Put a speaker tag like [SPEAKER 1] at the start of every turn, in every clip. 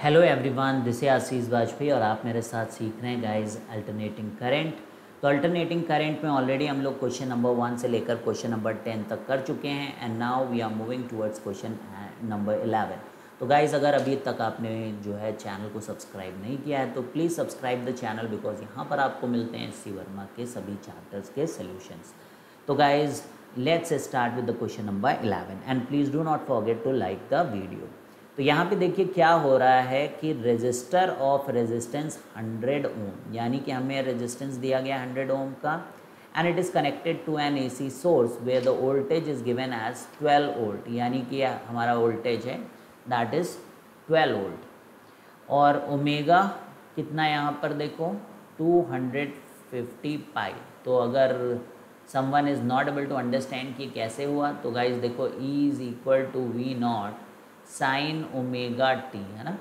[SPEAKER 1] Hello everyone this Ashish Vajpayee और आप मेरे साथ सीख रहे हैं गाइस अल्टरनेटिंग करंट तो अल्टरनेटिंग करंट में ऑलरेडी हम लोग क्वेश्चन नंबर वन से लेकर क्वेश्चन नंबर टेन तक कर चुके हैं and now we are moving towards question number eleven तो गाइज़ अगर अभी तक आपने जो है चैनल को सब्सक्राइब नहीं किया है तो please subscribe the channel because यहाँ पर आपको मिलते हैं सी वर्मा के सभी चैप्टर्स के सोल्यूशंस तो guys let's start with the question number eleven and please do not forget to like the video तो यहाँ पे देखिए क्या हो रहा है कि रजिस्टर ऑफ़ रेजिस्टेंस 100 ओम यानी कि हमें रेजिस्टेंस दिया गया 100 ओम का and it is connected to an AC source where the voltage is given as 12 volt यानी कि हमारा वोल्टेज है दैट इज़ 12 वोल्ट और ओमेगा कितना यहाँ पर देखो? 250 पाई तो अगर someone is not able to understand कि कैसे हुआ तो गाइज़ देखो E is equal to V not sine omega T है ना?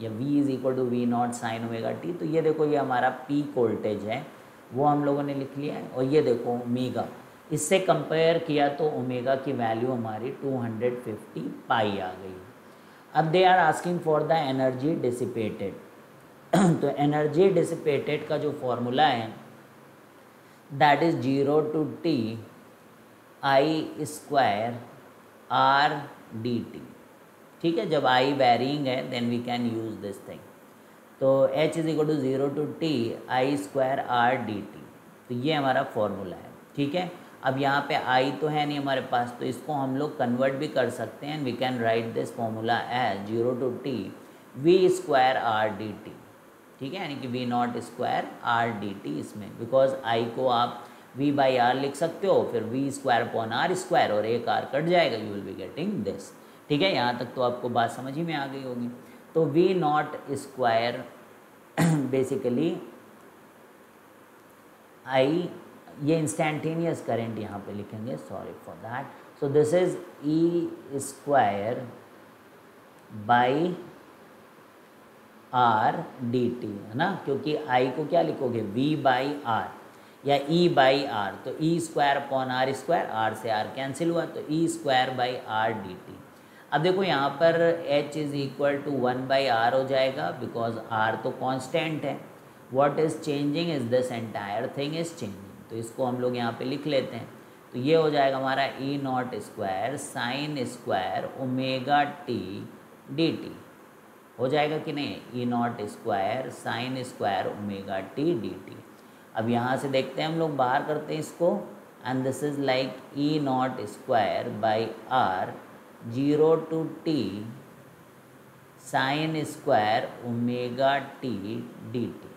[SPEAKER 1] या v is equal to V not sine omega T तो ये देखो ये हमारा पीक वोल्टेज है, वो हम लोगों ने लिख लिया है, और ये देखो ओमेगा इससे कंपेयर किया तो ओमेगा की वैल्यू हमारी 250 पाई आ गई अब they are asking for the energy dissipated तो एनर्जी डिसिपेटेड का जो फॉर्मूला है that is zero to T I square R D T ठीक है, जब आई वेरिंग है then we can use this thing तो H is equal to zero to T I square R D T तो ये हमारा formula है, ठीक है? अब यहाँ पे आई तो है नहीं हमारे पास तो इसको हम लोग कन्वर्ट भी कर सकते हैं we can write this formula as zero to T V square R D T ठीक है? यानी कि V not square R D T इसमें बिकॉज़ आई को आप वी बाई आर लिख सकते हो, फिर V square upon R square और एक आर कट जाएगा you will be getting this ठीक है, यहाँ तक तो आपको बात समझ ही में आ गई होगी। तो V not square basically I ये इंस्टेंटेनियस करेंट यहाँ पे लिखेंगे sorry for that so this is E square by R D T है ना? क्योंकि आई को क्या लिखोगे? वी बाई आर या ई बाई आर तो E square upon R square R से आर कैंसिल हुआ तो E square by R D T अब देखो यहाँ पर h is equal to one by R हो जाएगा बिकॉज़ r तो कांस्टेंट है। What is changing is this entire thing is changing तो इसको हम लोग यहाँ पे लिख लेते हैं। तो ये हो जाएगा हमारा E not square sine square omega T D T हो जाएगा कि नहीं? E not square sine square omega T D T अब यहाँ से देखते हैं हम लोग, बाहर करते हैं इसको। And this is like E not square by R zero to T sine square omega T D T.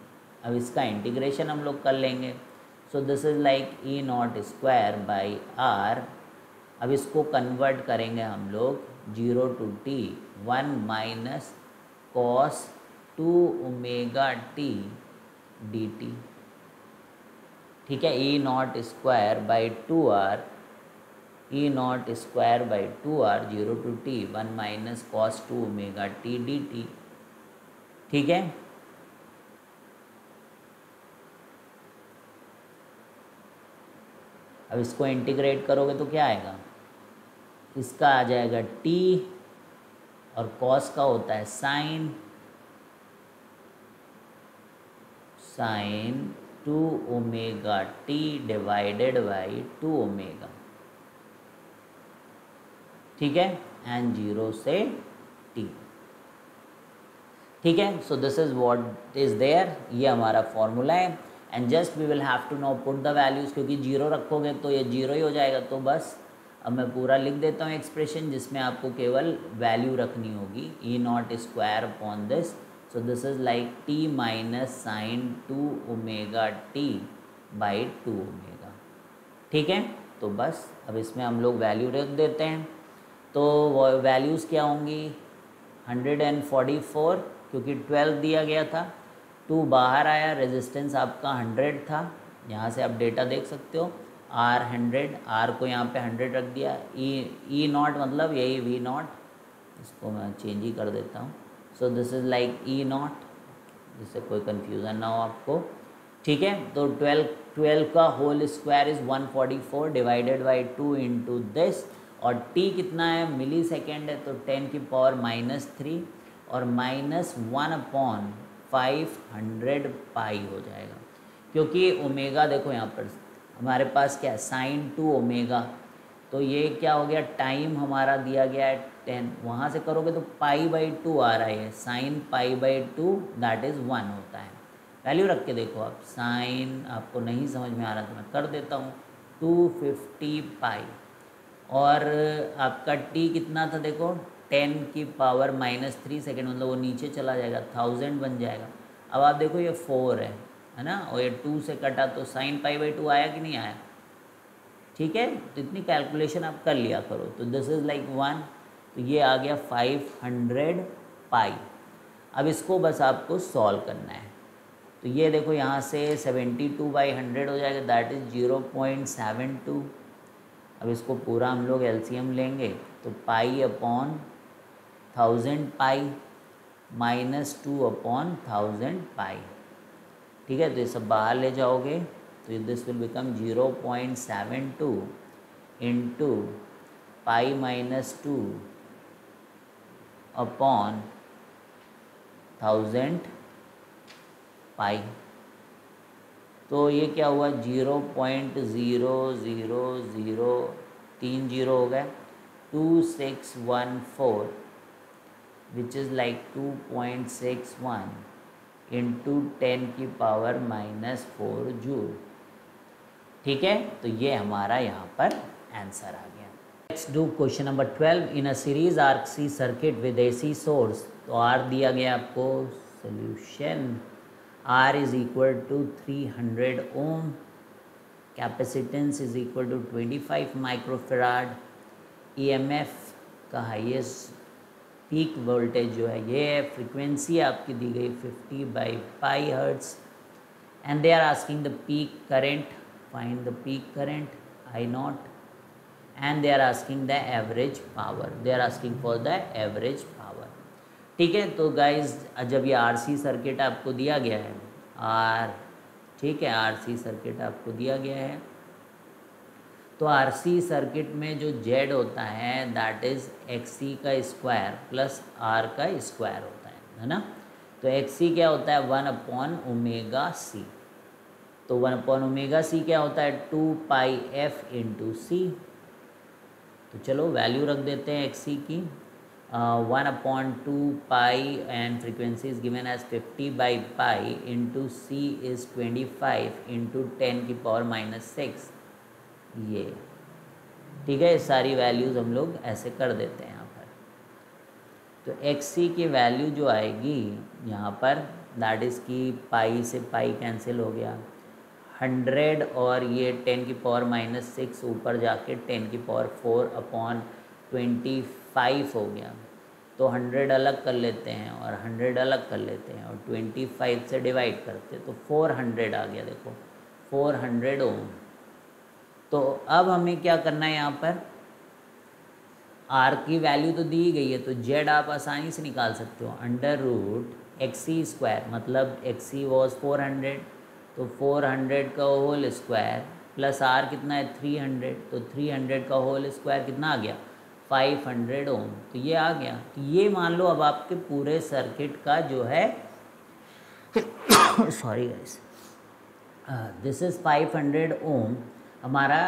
[SPEAKER 1] अब इसका इंटीग्रेशन हम लोग कर लेंगे। So this is like E not square by R अब इसको कन्वर्ट करेंगे हम लोग। Zero to T, one minus cos two omega T D T. ठीक है? E not square by two R E not square by two R zero to T one minus cos two omega T D T ठीक है? अब इसको integrate करोगे तो क्या आएगा? इसका आ जाएगा टी और कॉस का होता है sine sine two omega T divided by two omega ठीक है? एंड ज़ीरो से टी ठीक है? So this is what is there ये हमारा फॉर्मूला है. And just we will have to know put the values क्योंकि ज़ीरो रखोगे तो ये ज़ीरो ही हो जाएगा. तो बस अब मैं पूरा लिख देता हूँ एक्सप्रेशन जिसमें आपको केवल वैल्यू रखनी होगी. E not square upon this so this is like T minus sine two omega T by two omega ठीक है? तो बस अब इसमें हम लोग वैल्यू रख देते हैं. तो वैल्यूज़ क्या होंगी? 144 क्योंकि 12 दिया गया था। टू बाहर आया रेजिस्टेंस आपका 100 था। यहाँ से आप डेटा देख सकते हो। आर हंड्रेड आर को यहाँ पे 100 रख दिया। ई ई नॉट मतलब यही वी नॉट इसको मैं चेंज ही कर देता हूँ। So this is like E not जिससे कोई कन्फ्यूज़न ना हो आपको। ठीक है? तो 12 12 का whole square is 144 divided by two into this और t कितना है? मिली सेकेंड है तो टेन की पावर माइनस थ्री और minus one upon five hundred pi हो जाएगा। क्योंकि ओमेगा देखो यहाँ पर, हमारे पास क्या है? Sine two omega. तो ये क्या हो गया? टाइम हमारा दिया गया है टेन। वहाँ से करोगे तो पाई बाई टू आ रहा है। Sine pi by two that is one होता है। वैल्यू रख के देखो आप। साइन, आपको नहीं समझ में आ रहा तो मैं कर देता हूँ। Two fifty pi. और आपका टी कितना था देखो? टेन की पावर माइनस थ्री सेकेंड मतलब वो नीचे चला जाएगा थाउज़ेंड बन जाएगा। अब आप देखो ये फोर है है ना? और ये टू से कटा तो साइन पाई बाई टू आया कि नहीं आया? ठीक है? तो इतनी कैलकुलेशन आप कर लिया करो। तो दिस इज़ लाइक वन तो ये आ गया फाइव हंड्रेड पाई अब इसको बस आपको सॉल्व करना है। तो ये देखो यहाँ से सेवेंटी टू बाई हंड्रेड हो जाएगा that is zero point seven two अब इसको पूरा हम लोग एलसीएम लेंगे तो pi upon thousand pi minus two upon thousand pi ठीक है तो ये सब बाहर ले जाओगे तो this will become zero point seven two into pi minus two upon thousand pi तो ये क्या हुआ? Zero point zero zero zero तीन ज़ीरो हो गए two six one four which is like two point six one into ten की power minus four joule. ठीक है? तो ये हमारा यहाँ पर आंसर आ गया। Next do question number twelve in a series R C circuit with A C source तो आर दिया गया आपको। Solution R is equal to 300 ohm, capacitance is equal to 25 microfarad, EMF का हाईएस्ट पीक वोल्टेज जो है ये है frequency आपकी दी गई 50 by pi hertz and they are asking the peak current find the peak current I nought and they are asking the average power they are asking for the average ठीक है? तो गाइज़ जब ये RC circuit आपको दिया गया है are ठीक है आरसी सर्किट आपको दिया गया है तो आरसी सर्किट में जो जेड होता है दैट इज़ एक्सी का स्क्वायर प्लस आर का स्क्वायर होता है है ना? तो एक्सी क्या होता है? वन अपॉन ओमेगा सी तो वन अपॉन ओमेगा सी क्या होता है? Two pi F into C तो चलो वैल्यू रख देते हैं एक्सी की। Uh, 1 upon 2 pi and frequency is given as 50 by pi into c is 25 into 10 की पावर माइनस सिक्स ये। ठीक है सारी वैल्यूज़ हम लोग ऐसे कर देते हैं यहाँ पर। तो एक्स सी की वैल्यू जो आएगी यहाँ पर दैट इज़ की पाई से पाई कैंसिल हो गया। हंड्रेड और ये टेन की पावर माइनस सिक्स ऊपर जाके टेन की power four upon twenty five हो गया। तो हंड्रेड अलग कर लेते हैं और हंड्रेड अलग कर लेते हैं और ट्वेंटी फाइव से डिवाइड करते तो फोर हंड्रेड आ गया देखो। फोर हंड्रेड ओम तो अब हमें क्या करना है यहाँ पर? आर की वैल्यू तो दी गई है तो जेड आप आसानी से निकाल सकते हो। अंडर रूट एक्सी स्क्वायर मतलब एक्सी वॉज़ फोर हंड्रेड तो फोर हंड्रेड का होल स्क्वायर प्लस आर कितना है? थ्री हंड्रेड तो थ्री हंड्रेड का होल स्क्वायर कितना आ गया? Five hundred ohm. तो ये आ गया। तो ये मान लो अब आपके पूरे सर्किट का जो है sorry guys this is five hundred ohm. हमारा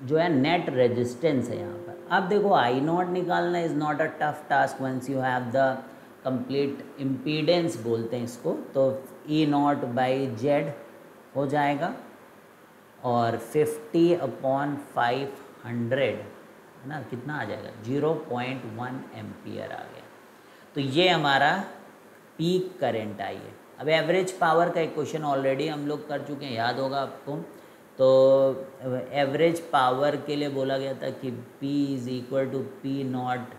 [SPEAKER 1] जो है नेट रेजिस्टेंस है यहाँ पर। अब देखो आई नॉट निकालना is not a tough task once you have the complete impedance बोलते हैं इसको। तो ई नॉट बाई जेड हो जाएगा। और फिफ्टी अपॉन फाइव हंड्रेड है ना, कितना आ जाएगा? ज़ीरो पॉइंट वन एम्पियर आ गया। तो ये हमारा पीक करेंट आई है। अब एवरेज पावर का एक क्वेश्चन ऑलरेडी हम लोग कर चुके हैं, याद होगा आपको। तो एवरेज पावर के लिए बोला गया था कि P is equal to P nought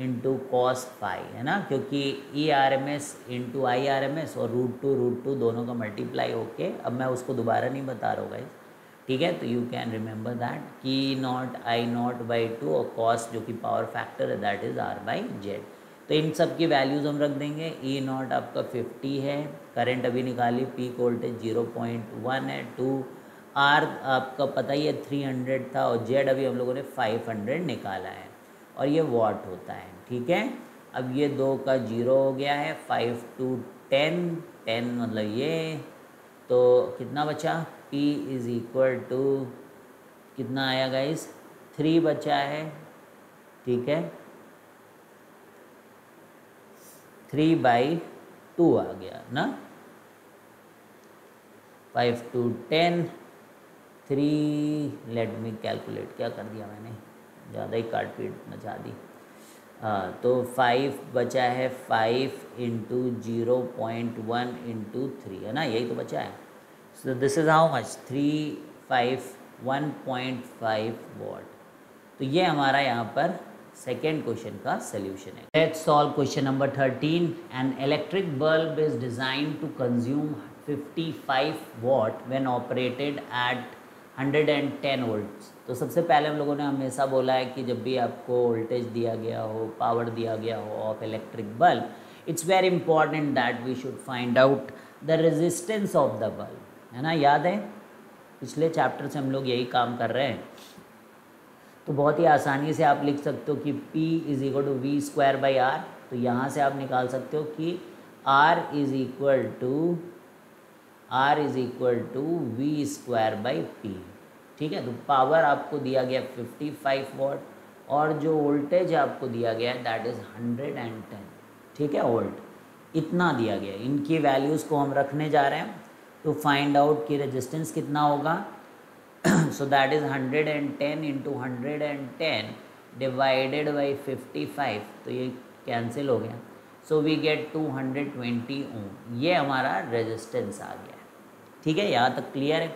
[SPEAKER 1] into cos phi है ना? क्योंकि E R M S into I R M S और रूट टू रूट टू दोनों का मल्टीप्लाई होके, अब मैं उसको दोबारा नहीं बता रहा हूँ ठीक है? तो यू कैन रिमेंबर दैट की nought I nought by two और कॉस जो कि पावर फैक्टर है that is R by Z तो इन सब की वैल्यूज़ हम रख देंगे। ई e नॉट आपका फिफ्टी है। करंट अभी निकाली peak voltage zero point one है टू आर आपका पता ही है थ्री हंड्रेड था, और जेड अभी हम लोगों ने फाइव हंड्रेड निकाला है। और ये वॉट होता है, ठीक है? अब ये दो का ज़ीरो हो गया है फाइव टू टेन टेन मतलब ये। तो कितना बचा? P इज़ इक्वल टू कितना आया गाइस थ्री बचा है। ठीक है? थ्री बाई टू आ गया, ना? Five two ten three let me calculate क्या कर दिया मैंने? ज़्यादा ही काट पीट मचा दी। हाँ तो फाइव बचा है five into zero point one into three है ना? यही तो बचा है। So this is how much three five one point five watt तो ये हमारा यहाँ पर सेकेंड क्वेश्चन का सोल्यूशन है। Let solve question number thirteen an electric bulb is design to consume 55 watt when operated at 110 volt तो सबसे पहले हम लोगों ने हमेशा बोला है कि जब भी आपको वोल्टेज दिया गया हो पावर दिया गया हो of electric bulb it's very important that we should find out the resistance of the bulb है ना? याद है? पिछले चैप्टर से हम लोग यही काम कर रहे हैं। तो बहुत ही आसानी से आप लिख सकते हो कि P is equal to V square by R तो यहाँ से आप निकाल सकते हो कि R is equal to R is equal to V square by P ठीक है? तो पावर आपको दिया गया 55 वॉट और जो वोल्टेज आपको दिया गया है दैट इज़ 110 ठीक है? वोल्ट इतना दिया गया इनकी वैल्यूज़ को हम रखने जा रहे हैं। टू फाइंड आउट कि रेजिस्टेंस कितना होगा। So that is 110 and ten into hundred and ten divided by fifty five तो ये कैंसिल हो गया। सो वी गेट 220 ओम ये हमारा रेजिस्टेंस आ गया। है ठीक है, यहाँ तक क्लियर है।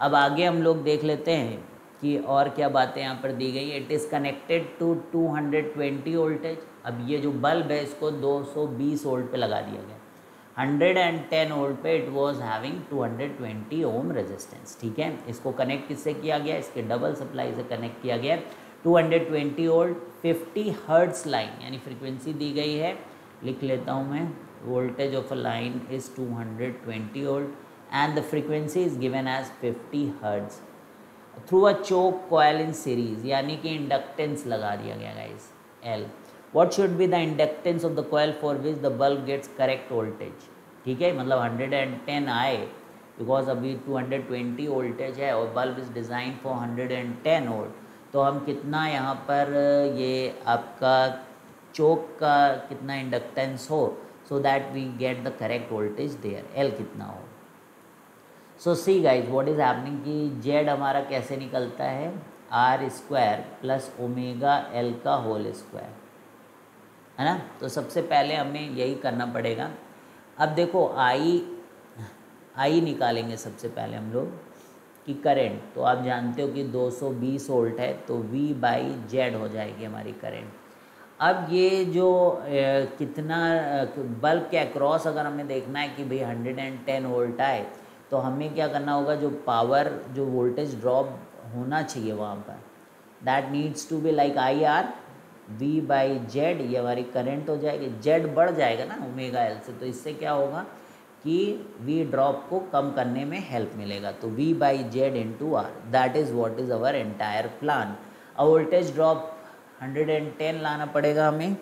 [SPEAKER 1] अब आगे हम लोग देख लेते हैं कि और क्या बातें यहाँ पर दी गई it is connected to 220 voltage अब ये जो बल्ब है, इसको 220 वोल्ट पे लगा दिया गया। 110 वोल्ट पे it was having 220 ohm resistance ठीक है? इसको कनेक्ट किससे किया गया? इसके डबल सप्लाई से कनेक्ट किया गया। 220 वोल्ट 50 हर्ट्स लाइन यानी फ्रीक्वेंसी दी गई है। लिख लेता हूँ मैं। Voltage of a line is 220 volt and the frequency is given as 50 hertz. Through a choke coil in series, यानी कि इंडक्टेंस लगा दिया गया, guys, L what should be the inductance of the coil for which the bulb gets correct voltage? ठीक है? मतलब 110 आए because अभी 220 वोल्टेज है और bulb is design for 110 volt तो हम कितना यहाँ पर ये आपका चोक का कितना इंडक्टेंस हो so that we get the correct voltage there L कितना हो? So see guys what is happening कि जेड हमारा कैसे निकलता है? R square plus omega L का होल स्क्वायर है ना? तो सबसे पहले हमें यही करना पड़ेगा। अब देखो आई आई निकालेंगे सबसे पहले हम लोग कि करंट तो आप जानते हो कि 220 वोल्ट है तो V बाई जेड हो जाएगी हमारी करंट अब ये जो ए, कितना बल्ब के अक्रॉस अगर हमें देखना है कि भाई 110 वोल्ट आए तो हमें क्या करना होगा? जो पावर जो वोल्टेज ड्रॉप होना चाहिए वहाँ पर। That needs to be like I are V by Z ये हमारी करंट हो जाएगी। जेड बढ़ जाएगा ना ओमेगा एल से तो इससे क्या होगा कि वी ड्रॉप को कम करने में हेल्प मिलेगा। तो V by Z into R that is what is our entire plan अब वोल्टेज ड्रॉप 110 लाना पड़ेगा हमें।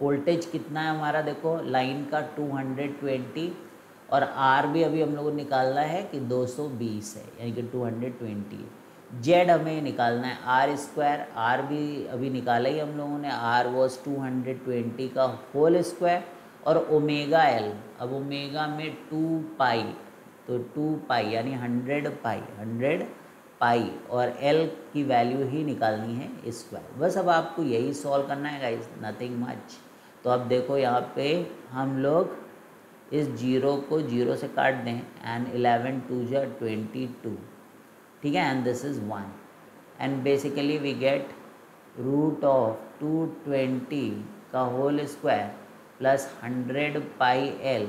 [SPEAKER 1] वोल्टेज कितना है हमारा? देखो लाइन का 220 और आर भी अभी हम लोगों को निकालना है कि 220 है, यानी कि 220 जेड हमें निकालना है, आर स्क्वायर, आर भी अभी निकाला ही हम लोगों ने, आर वॉज़ 220 का होल स्क्वायर और ओमेगा एल। अब ओमेगा में टू पाई तो टू पाई, यानी हंड्रेड पाई हंड्रेड पाई और एल की वैल्यू ही निकालनी है स्क्वायर। बस अब आपको यही सॉल्व करना है गाइस, नथिंग मच। तो अब देखो यहाँ पे हम लोग इस ज़ीरो को ज़ीरो से काट दें एंड इलेवन टू जो ट्वेंटी टू ठीक है and this is one and basically we get root of two twenty का whole square plus hundred pi L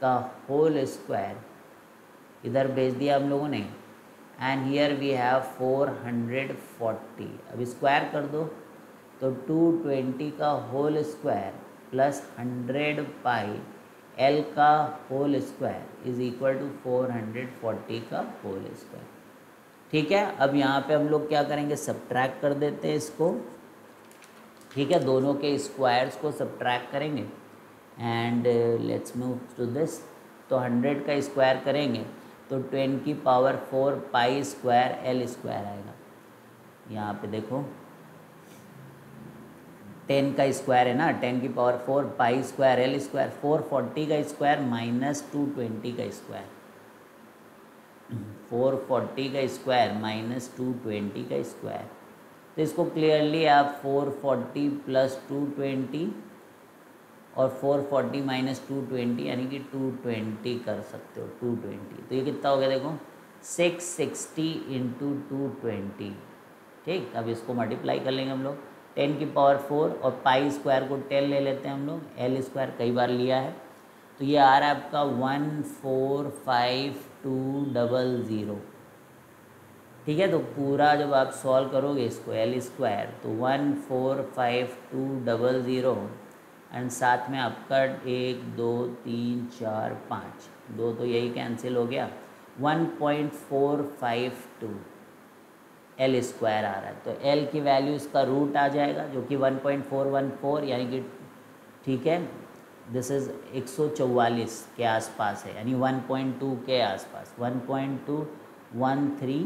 [SPEAKER 1] का होल स्क्वायर इधर भेज दिया हम लोगों ने। And here we have four hundred forty अब स्क्वायर कर दो। तो टू ट्वेंटी का whole square plus hundred pi L का whole square is equal to four hundred forty का होल स्क्वायर ठीक है? अब यहाँ पे हम लोग क्या करेंगे? सब्ट्रैक्ट कर देते हैं इसको। ठीक है? दोनों के स्क्वायर्स को सब्ट्रैक्ट करेंगे। And let's move to this तो हंड्रेड का स्क्वायर करेंगे। तो टेन की power four pi square L square आएगा। यहाँ पे देखो। टेन का स्क्वायर है ना? टेन की power four pi square L square four forty का स्क्वायर माइनस टू ट्वेंटी का स्क्वायर फोर फोर्टी का स्क्वायर, माइनस टू ट्वेंटी का स्क्वायर। तो इसको क्लियरली आप four forty plus two twenty और four forty minus two twenty, यानी कि टू ट्वेंटी कर सकते हो, टू ट्वेंटी। तो ये कितना हो गया देखो, six sixty into two twenty. ठीक, अब इसको मल्टीप्लाई कर लेंगे हम लोग। टेन की पावर फोर और पाई स्क्वायर को टेन ले लेते हैं हम लोग। एल स्क्वायर कई बार लिया है। तो ये आ रहा है आपका one four five two double zero ठीक है तो पूरा जब आप सॉल्व करोगे इसको एल स्क्वायर तो one four five two double zero and साथ में आपका एक, दो, तीन, चार, पाँच। दो तो यही कैंसिल हो गया। One point four five two L square आ रहा है। तो एल की वैल्यू इसका रूट आ जाएगा, जो कि one point four one four यानी कि ठीक है दिस इज़ एक सौ चौवालीस के आसपास है यानी वन पॉइंट टू के आसपास one point two one three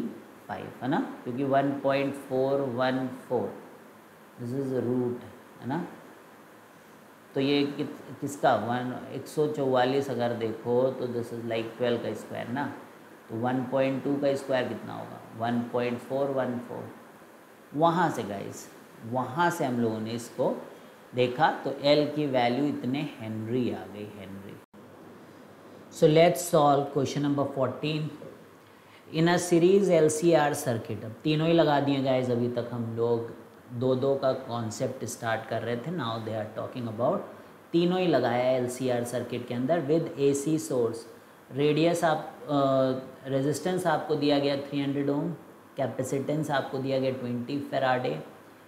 [SPEAKER 1] five है ना? क्योंकि one point four one four this is root है ना? तो ये कि, किसका? वन एक सौ चौवालीस अगर देखो तो दिस इज़ लाइक ट्वेल्व का स्क्वायर ना? तो वन पॉइंट टू का स्क्वायर कितना होगा? One point four one four वहाँ से गाइस वहाँ से हम लोगों ने इसको देखा तो एल की वैल्यू इतने हेनरी आ गई henry so let's solve question number fourteen in a series L C R circuit अब तीनों ही लगा दिए गाइज़ अभी तक हम लोग. दो दो का कॉन्सेप्ट स्टार्ट कर रहे थे now they are talking about तीनों ही लगाया एल सी आर सर्किट के अंदर with A C source radius आप रेजिस्टेंस आपको दिया गया 300 ओम कैपेसिटेंस आपको दिया गया 20 फेराडे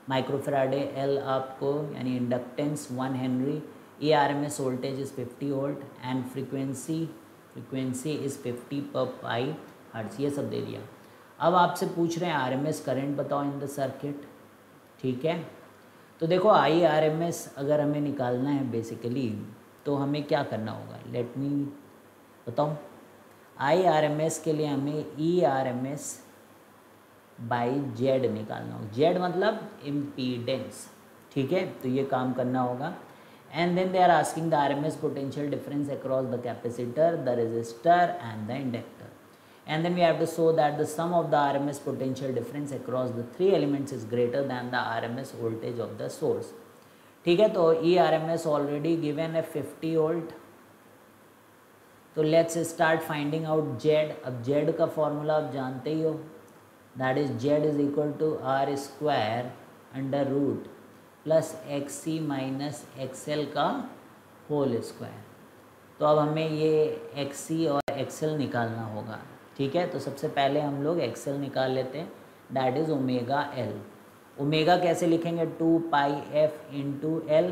[SPEAKER 1] माइक्रोफेराडे एल आपको, यानी inductance one henry a R M S voltage is 50 volt and frequency frequency is 50 per pi hertz ये सब दे दिया। अब आपसे पूछ रहे हैं आर एम एस करेंट बताओ इन द सर्किट ठीक है? तो देखो आई आर एम एस अगर हमें निकालना है बेसिकली तो हमें क्या करना होगा? लेट मी बताओ आई आर एम एस के लिए हमें E R M S by Z निकालना होगा। जेड मतलब इम्पीडेंस ठीक है? तो ये काम करना होगा। And then they are asking the R M S potential difference across the capacitor the resistor and the inductor and then we have to show that the sum of the R M S potential difference across the three elements is greater than the R M S voltage of the source ठीक है? तो E R M S already given है fifty volt तो let's start finding out Z अब Z का formula आप जानते ही हो। That is Z is equal to R square under root plus X C minus XL का होल स्क्वायर तो अब हमें ये एक्स सी और एक्सएल निकालना होगा, ठीक है? तो सबसे पहले हम लोग एक्सएल निकाल लेते हैं that is omega L omega कैसे लिखेंगे? Two pi F into L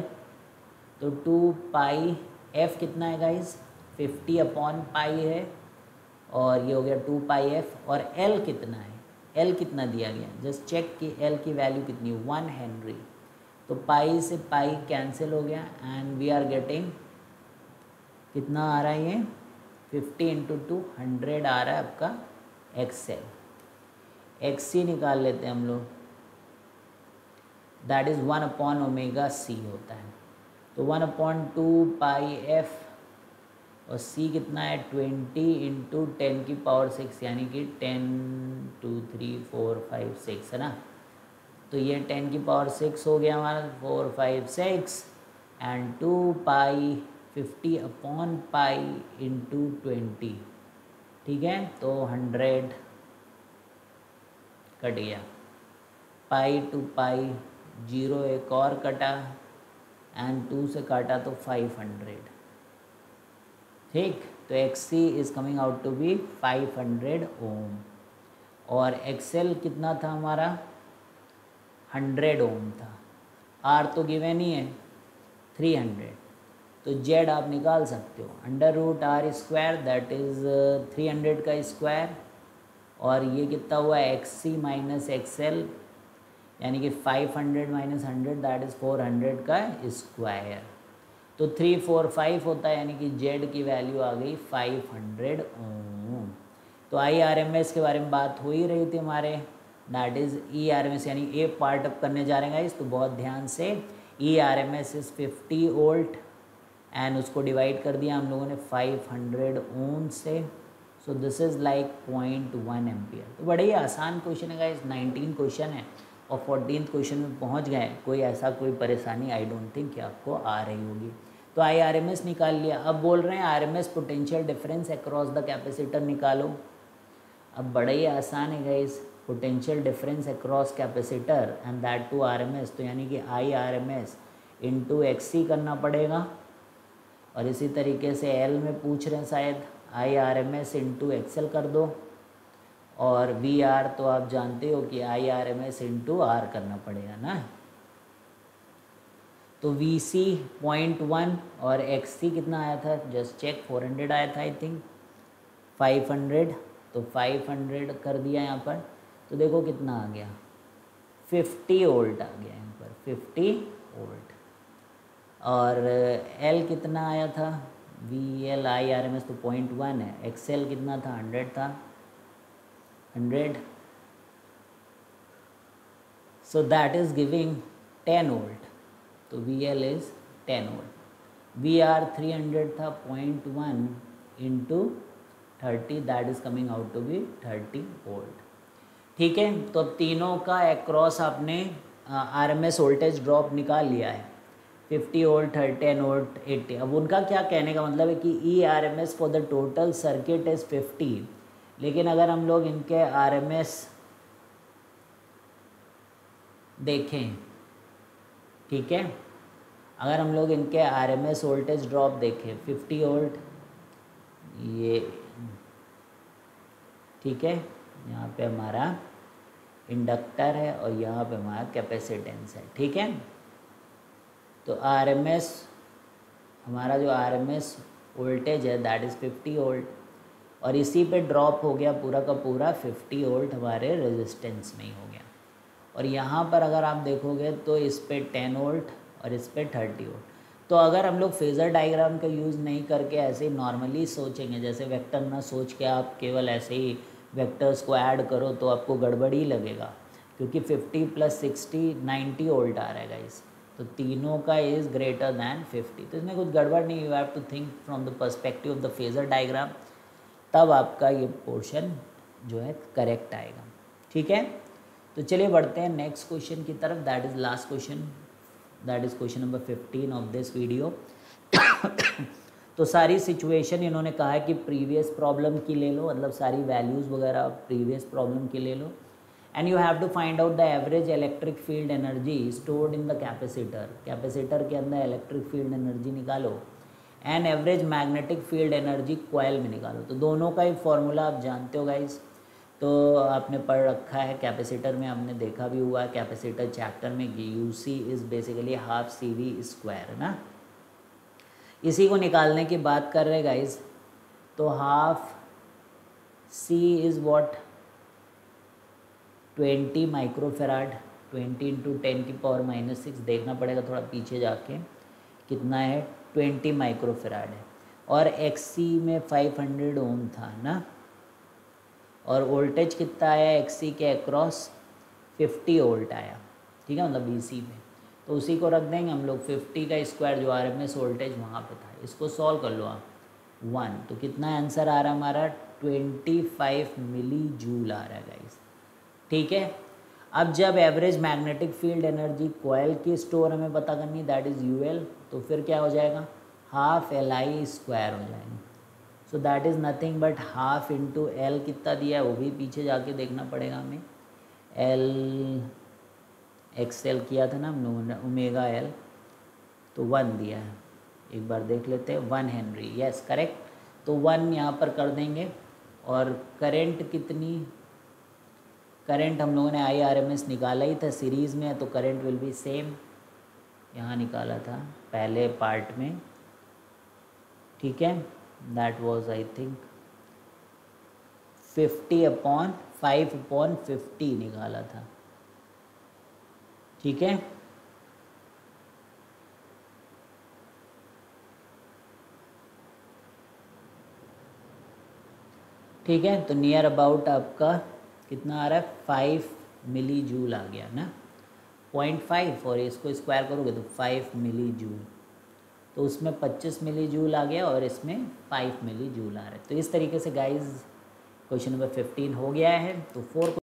[SPEAKER 1] तो टू पाई एफ़ कितना है गाइज़ फिफ्टी अपॉन पाई है, और ये हो गया टू पाई एफ़ और एल कितना है? एल कितना दिया गया? जस्ट चेक कि एल की वैल्यू कितनी वन हेनरी तो पाई से पाई कैंसिल हो गया एंड वी आर गेटिंग कितना आ रहा है ये? फिफ्टी इंटू टू हंड्रेड आ रहा है आपका एक्सएल एक्स सी निकाल लेते हैं हम लोग। That is one upon omega C होता है। तो one upon two pi F और सी कितना है? ट्वेंटी इंटू टेन की पावर सिक्स यानी कि ten two three four five six है ना? तो ये टेन की पावर सिक्स हो गया हमारा four five six and two pi fifty upon pi into twenty ठीक है? तो हंड्रेड कट गया। पाई टू पाई ज़ीरो एक और कटा एंड टू से काटा तो फाइव हंड्रेड ठीक तो X C is coming out to be 500 ohm और एक्सेल कितना था हमारा? 100 ओम था। आर तो गिवन ही है 300 तो जेड आप निकाल सकते हो। Under root R square that is three hundred का स्क्वायर और ये कितना हुआ? एक्स सी माइनस एक्सएल यानी कि 500 hundred minus hundred that is 400 का स्क्वायर तो थ्री फोर फाइव होता है, यानी कि जेड की वैल्यू आ गई फाइव हंड्रेड ओम। तो आई आर एम एस के बारे में बात हो ही रही थी हमारे। That is E R M S यानी ए पार्ट अप करने जा रहे हैं इस तो बहुत ध्यान से E R M S is fifty volt and उसको डिवाइड कर दिया हम लोगों ने फाइव हंड्रेड ओम से। So this is like point one ampere तो बड़े ही आसान क्वेश्चन है गाइस नाइनटीन क्वेश्चन है, और फोर्टीन क्वेश्चन में पहुँच गए कोई ऐसा कोई परेशानी आई डोंट थिंक कि आपको आ रही होगी। तो आई आर एम एस निकाल लिया। अब बोल रहे हैं R M S potential difference across the capacitor निकालो। अब बड़ा ही आसान है guys potential difference across capacitor and that too R M S तो यानी कि I R M S into X C करना पड़ेगा। और इसी तरीके से एल में पूछ रहे हैं शायद I R M S in into XL कर दो। और वी आर तो आप जानते हो कि I R M S into R करना पड़ेगा ना। तो वी सी पॉइंट वन और एक्स सी कितना आया था? जस्ट चेक फोर हंड्रेड आया था आई थिंक फाइव हंड्रेड तो फाइव हंड्रेड कर दिया यहाँ पर। तो देखो कितना आ गया। फिफ्टी ओल्ट आ गया यहाँ पर फिफ्टी ओल्ट और एल कितना आया था? V L I R M S तो पॉइंट वन है। एक्सेल कितना था? हंड्रेड था। Hundred so that is giving ten volt तो V L is ten volt V R three hundred था point one into thirty that is coming out to be thirty volt ठीक है? तो तीनों का एक्रॉस आपने R M S voltage drop निकाल लिया है। Fifty volt ten volt eighty अब उनका क्या कहने का मतलब है कि E R M S for the total circuit is fifty लेकिन अगर हम लोग इनके आर एम एस देखें ठीक है? अगर हम लोग इनके R M S voltage drop देखें फिफ्टी वोल्ट ये, ठीक है? यहाँ पे हमारा इंडक्टर है और यहाँ पे हमारा कैपेसिटेंस है, ठीक है? तो आर एम एस हमारा जो आर एम एस वोल्टेज है दैट इज़ फिफ्टी वोल्ट और इसी पे ड्रॉप हो गया पूरा का पूरा फिफ्टी वोल्ट हमारे रेजिस्टेंस में ही हो गया। और यहाँ पर अगर आप देखोगे तो इस पर टेन वोल्ट और इस पर थर्टी वोल्ट। तो अगर हम लोग फेज़र डायग्राम का यूज़ नहीं करके ऐसे ही नॉर्मली सोचेंगे, जैसे वेक्टर ना सोच के आप केवल ऐसे ही वेक्टर्स को ऐड करो तो आपको गड़बड़ ही लगेगा, क्योंकि 50 प्लस 60 90 वोल्ट आ रहेगा इस तो तीनों का इज़ ग्रेटर दैन 50 तो इसमें कुछ गड़बड़ नहीं you have to think from the perspective of the phasor diagram तब आपका ये पोर्शन जो है करेक्ट आएगा। ठीक है? तो चलिए बढ़ते हैं नेक्स्ट क्वेश्चन की तरफ़. That is last question that is question number fifteen of this video तो सारी सिचुएशन इन्होंने कहा है कि प्रीवियस प्रॉब्लम की ले लो मतलब सारी वैल्यूज़ वगैरह प्रीवियस प्रॉब्लम की ले लो. And you have to find out the average electric field energy stored in the capacitor capacitor के अंदर इलेक्ट्रिक फ़ील्ड एनर्जी निकालो and average magnetic field energy coil में निकालो. तो दोनों का ही फॉर्मूला आप जानते हो गाइज़ तो आपने पढ़ रखा है, कैपेसिटर में आपने देखा भी हुआ है, कैपेसिटर चैप्टर में U C is basically half C V square है ना? इसी को निकालने की बात कर रहे गाइज़ तो half C is what twenty microfarad twenty into ten की पावर माइनस सिक्स देखना पड़ेगा थोड़ा पीछे जाके, कितना है? ट्वेंटी माइक्रोफेराड है। और एक्स सी में फाइव हंड्रेड ओम था ना? और वोल्टेज कितना आया एक्स के अक्रॉस फिफ्टी वोल्ट आया, ठीक है मतलब बी सी में। तो उसी को रख देंगे हम लोग फिफ्टी का स्क्वायर जो आर एम वोल्टेज वहाँ पे था, इसको सॉल्व कर लो आप। वन तो कितना आंसर आ रहा हमारा? ट्वेंटी फाइव मिली जूल आ रहा है गाइस ठीक है? अब जब average magnetic field energy coil की स्टोर हमें पता करनी दैट इज़ यू एल तो फिर क्या हो जाएगा? हाफ़ एल आई स्क्वायर हो जाएगा। So that is nothing but half into L कितना दिया है? वो भी पीछे जाके देखना पड़ेगा हमें। एल एक्सएल किया था ना हम लोगों ने ओमेगा एल तो वन दिया है। एक बार देख लेते हैं। वन हेनरी यस करेक्ट तो वन यहाँ पर कर देंगे। और करंट कितनी? करंट हम लोगों ने आई आर एम एस निकाला ही था सीरीज़ में तो करंट विल बी सेम यहाँ निकाला था, पहले पार्ट में। ठीक है? That was I think fifty upon five upon fifty निकाला था। ठीक है? ठीक है? तो नियर अबाउट आपका कितना आ रहा है? फाइव मिली जूल आ गया ना। पॉइंट फाइव और इसको स्क्वायर करोगे तो फाइव मिली जूल तो उसमें पच्चीस मिली जूल आ गया और इसमें 5 मिली जूल आ रहा है। तो इस तरीके से गाइज़ क्वेश्चन नंबर फिफ्टीन हो गया है। तो फोर